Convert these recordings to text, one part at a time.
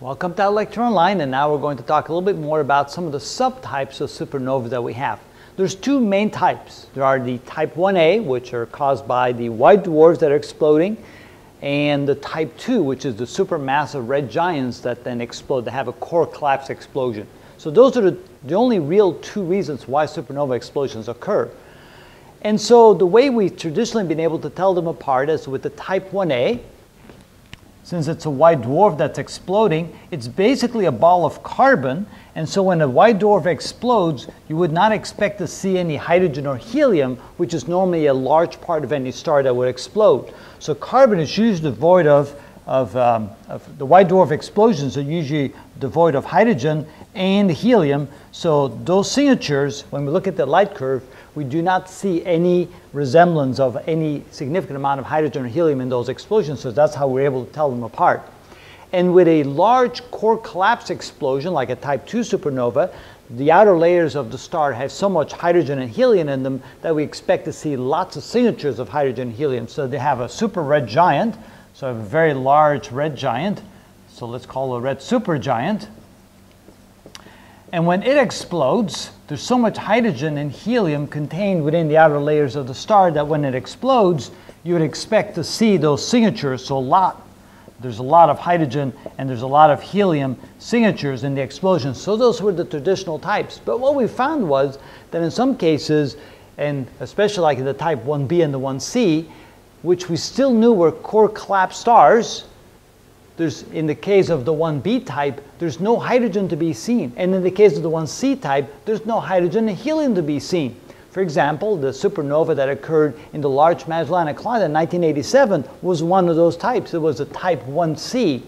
Welcome to Lecture Online, and now we're going to talk a little bit more about some of the subtypes of supernovae that we have. There's two main types. There are the type 1a, which are caused by the white dwarfs that are exploding, and the type 2, which is the supermassive red giants that then explode, that have a core collapse explosion. So those are the, the only real two reasons why supernova explosions occur. And so the way we've traditionally been able to tell them apart is with the type 1a, since it's a white dwarf that's exploding, it's basically a ball of carbon. And so when a white dwarf explodes, you would not expect to see any hydrogen or helium, which is normally a large part of any star that would explode. So carbon is usually devoid of, of, um, of the white dwarf explosions are usually devoid of hydrogen and helium. So those signatures, when we look at the light curve, we do not see any resemblance of any significant amount of hydrogen or helium in those explosions, so that's how we're able to tell them apart. And with a large core collapse explosion, like a type 2 supernova, the outer layers of the star have so much hydrogen and helium in them that we expect to see lots of signatures of hydrogen and helium. So they have a super red giant, so a very large red giant. So let's call a red supergiant. And when it explodes, there's so much hydrogen and helium contained within the outer layers of the star that when it explodes, you would expect to see those signatures. So a lot, there's a lot of hydrogen and there's a lot of helium signatures in the explosion. So those were the traditional types. But what we found was that in some cases, and especially like in the type 1b and the 1c, which we still knew were core collapse stars, there's, in the case of the 1b type, there's no hydrogen to be seen. And in the case of the 1c type, there's no hydrogen and helium to be seen. For example, the supernova that occurred in the Large Magellanic Cloud in 1987 was one of those types. It was a type 1c.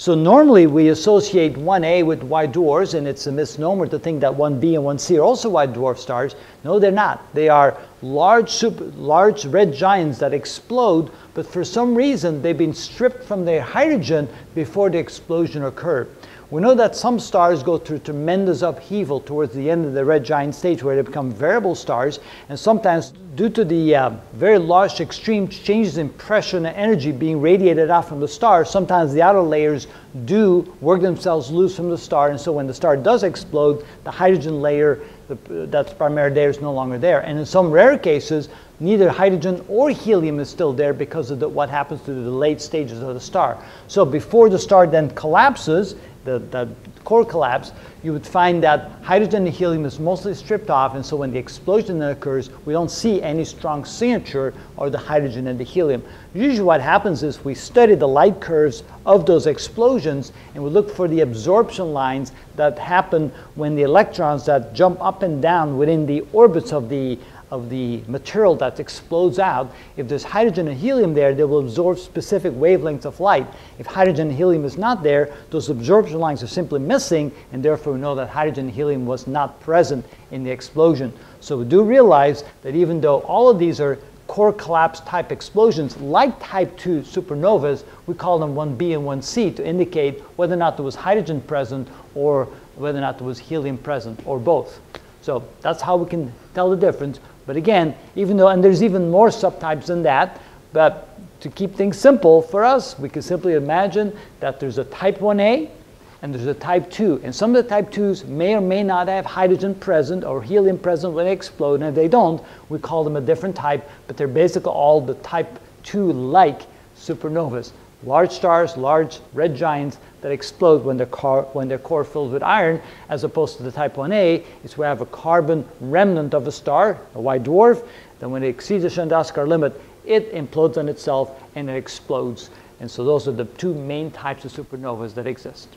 So normally we associate 1A with white dwarfs, and it's a misnomer to think that 1B and 1C are also white dwarf stars. No, they're not. They are large, super, large red giants that explode, but for some reason they've been stripped from their hydrogen before the explosion occurred. We know that some stars go through tremendous upheaval towards the end of the red giant stage where they become variable stars, and sometimes due to the uh, very large extreme changes in pressure and energy being radiated out from the star, sometimes the outer layers do work themselves loose from the star, and so when the star does explode, the hydrogen layer the, that's primary there is no longer there. And in some rare cases, neither hydrogen or helium is still there because of the, what happens to the late stages of the star. So before the star then collapses, the, the core collapse, you would find that hydrogen and helium is mostly stripped off, and so when the explosion occurs, we don't see any strong signature of the hydrogen and the helium. Usually what happens is we study the light curves of those explosions, and we look for the absorption lines that happen when the electrons that jump up and down within the orbits of the of the material that explodes out, if there's hydrogen and helium there, they will absorb specific wavelengths of light. If hydrogen and helium is not there, those absorption lines are simply missing, and therefore we know that hydrogen and helium was not present in the explosion. So we do realize that even though all of these are core collapse type explosions, like type 2 supernovas, we call them 1b and 1c to indicate whether or not there was hydrogen present or whether or not there was helium present, or both. So that's how we can tell the difference. But again, even though, and there's even more subtypes than that, but to keep things simple for us, we can simply imagine that there's a type 1a and there's a type 2. And some of the type 2s may or may not have hydrogen present or helium present when they explode. And if they don't, we call them a different type, but they're basically all the type 2 like supernovas large stars, large red giants that explode when their, car, when their core fills with iron, as opposed to the type 1a, is we have a carbon remnant of a star, a white dwarf. Then when it exceeds the Chandrasekhar limit, it implodes on itself and it explodes. And so those are the two main types of supernovas that exist.